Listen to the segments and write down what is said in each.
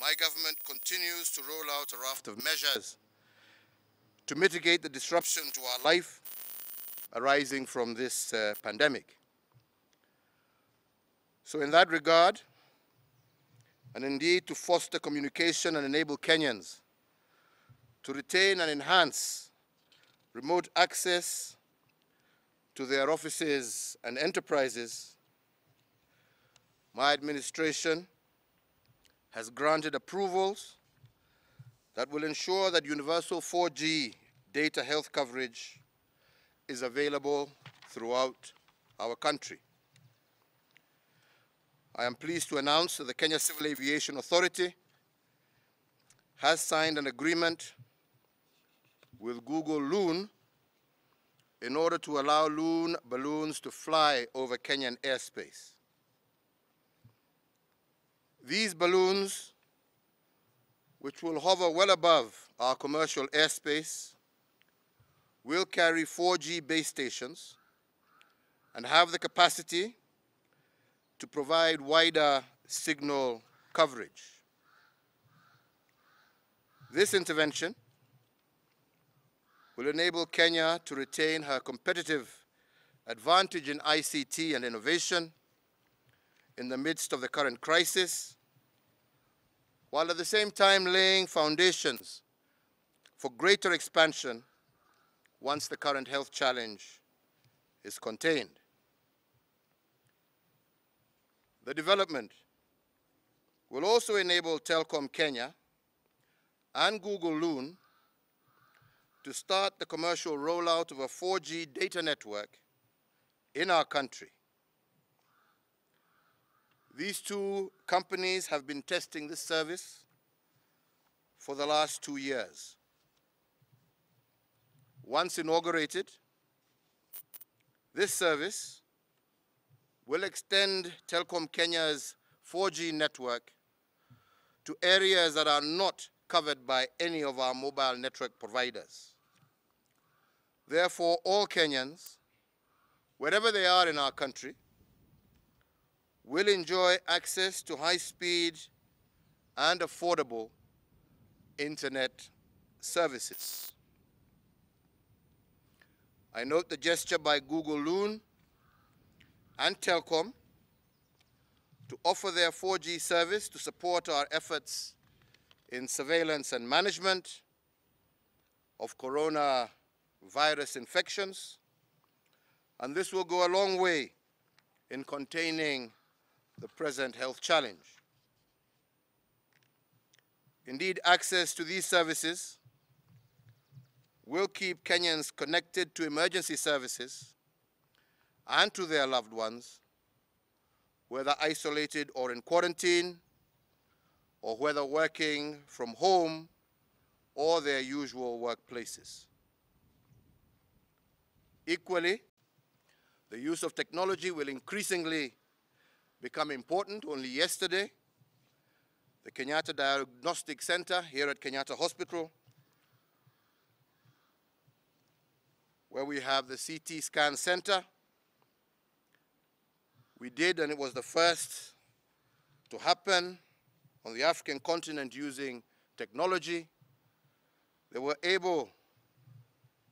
my government continues to roll out a raft of measures to mitigate the disruption to our life arising from this uh, pandemic. So in that regard, and indeed to foster communication and enable Kenyans to retain and enhance remote access to their offices and enterprises, my administration has granted approvals that will ensure that universal 4G data health coverage is available throughout our country. I am pleased to announce that the Kenya Civil Aviation Authority has signed an agreement with Google Loon in order to allow Loon balloons to fly over Kenyan airspace. These balloons, which will hover well above our commercial airspace, will carry 4G base stations and have the capacity to provide wider signal coverage. This intervention will enable Kenya to retain her competitive advantage in ICT and innovation in the midst of the current crisis, while at the same time laying foundations for greater expansion once the current health challenge is contained. The development will also enable Telkom Kenya and Google Loon to start the commercial rollout of a 4G data network in our country. These two companies have been testing this service for the last two years. Once inaugurated, this service will extend Telkom Kenya's 4G network to areas that are not covered by any of our mobile network providers. Therefore, all Kenyans, wherever they are in our country, will enjoy access to high-speed and affordable internet services. I note the gesture by Google Loon and Telkom to offer their 4G service to support our efforts in surveillance and management of coronavirus infections. And this will go a long way in containing the present health challenge. Indeed, access to these services will keep Kenyans connected to emergency services and to their loved ones, whether isolated or in quarantine, or whether working from home or their usual workplaces. Equally, the use of technology will increasingly become important. Only yesterday, the Kenyatta Diagnostic Center here at Kenyatta Hospital, where we have the CT scan center, we did, and it was the first to happen on the African continent using technology. They were able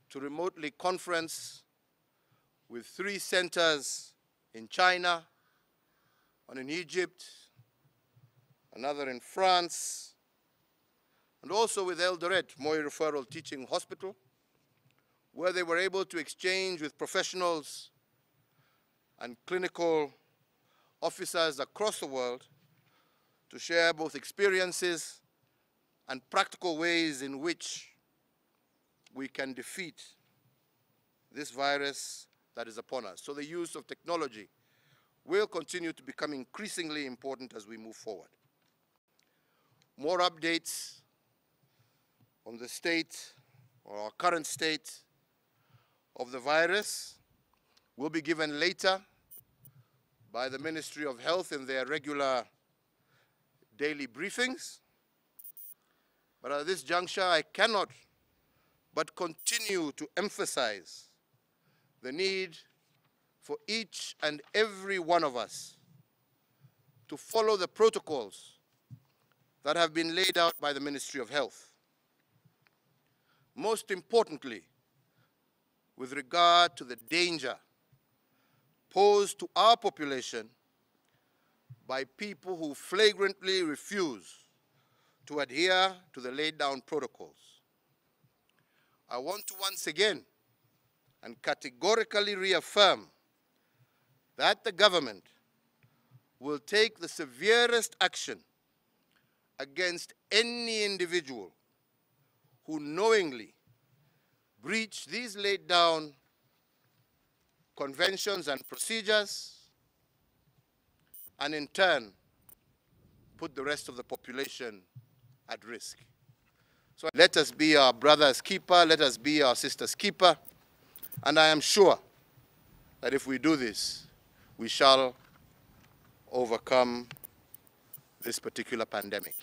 to remotely conference with three centers in China, one in Egypt, another in France, and also with Eldoret, Moi Referral Teaching Hospital, where they were able to exchange with professionals and clinical officers across the world to share both experiences and practical ways in which we can defeat this virus that is upon us. So the use of technology will continue to become increasingly important as we move forward. More updates on the state or our current state of the virus will be given later by the Ministry of Health in their regular daily briefings. But at this juncture, I cannot but continue to emphasize the need for each and every one of us to follow the protocols that have been laid out by the Ministry of Health. Most importantly, with regard to the danger posed to our population by people who flagrantly refuse to adhere to the laid down protocols. I want to once again and categorically reaffirm that the government will take the severest action against any individual who knowingly breach these laid down conventions and procedures and in turn put the rest of the population at risk. So let us be our brother's keeper, let us be our sister's keeper, and I am sure that if we do this, we shall overcome this particular pandemic.